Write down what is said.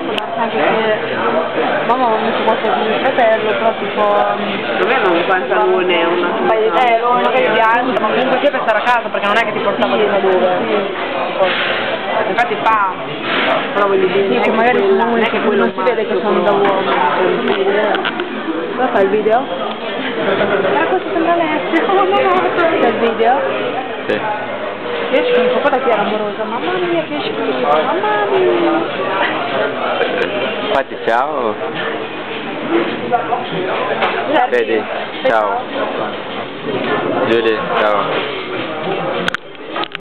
piccola darsi anche che mamma non si può di mio fratello, però tipo Non è un pantalone, una un paio di eh, lo magari bianco, ma comunque sia per stare a casa perché non è che ti portava chissà dove. Infatti fa, però voglio dire, Sì, che magari quella, non, è che quello non si vede che sono da uomo. Dove fai il video? Era questo sandalette, oh no, c'è il video? Sì. Che schifo, quella che era amorosa, mamma mia che schifo, mamma mia. phát thì cháo đây đi chào. Đưa chào.